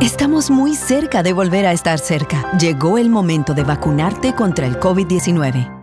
Estamos muy cerca de volver a estar cerca. Llegó el momento de vacunarte contra el COVID-19.